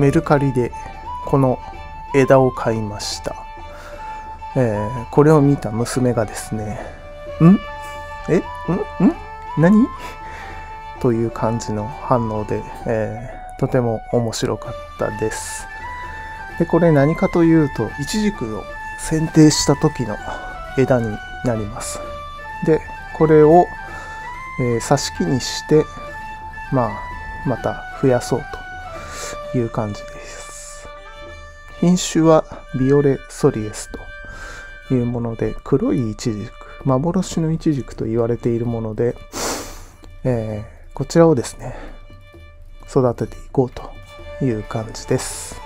メルカリでこの枝を買いました。えーこれを見た娘がですね、ん？え？ん？ん？何？という感じの反応で、えーとても面白かったです。で、これ何かというと、イチジクを剪定した時の枝になります。で、これを、え挿し木にして、まあ、また増やそうという感じです。品種はビオレソリエスというもので、黒いイチジク、幻のイチジクと言われているもので、えーこちらをですね、育てていこうという感じです。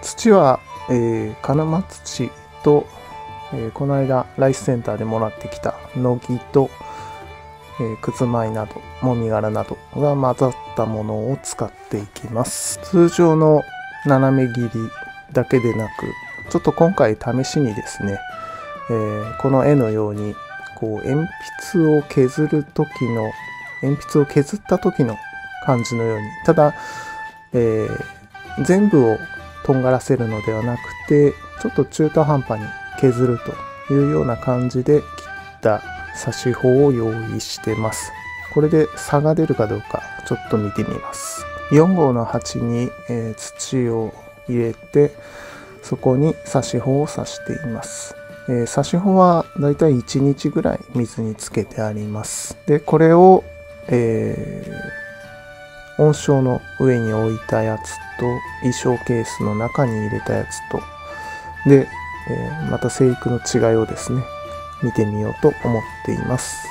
土は、えー金間土と、えーこの間ライスセンターでもらってきた乃木と、えー、くず米などもみ殻などが混ざったものを使っていきます。通常の斜め切りだけでなくちょっと今回試しにですね、えーこの絵のようにこう鉛筆を削る時の鉛筆を削った時の感じのようにただ、えー全部をとんがらせるのではなくてちょっと中途半端に削るというような感じで切った差し穂を用意してます。これで差が出るかどうかちょっと見てみます。4号の鉢に、えー土を入れてそこに差し穂を刺しています、えー差し穂はだいたい1日ぐらい水につけてあります。でこれを、えー温床の上に置いたやつと衣装ケースの中に入れたやつと。で、えーまた生育の違いをですね見てみようと思っています。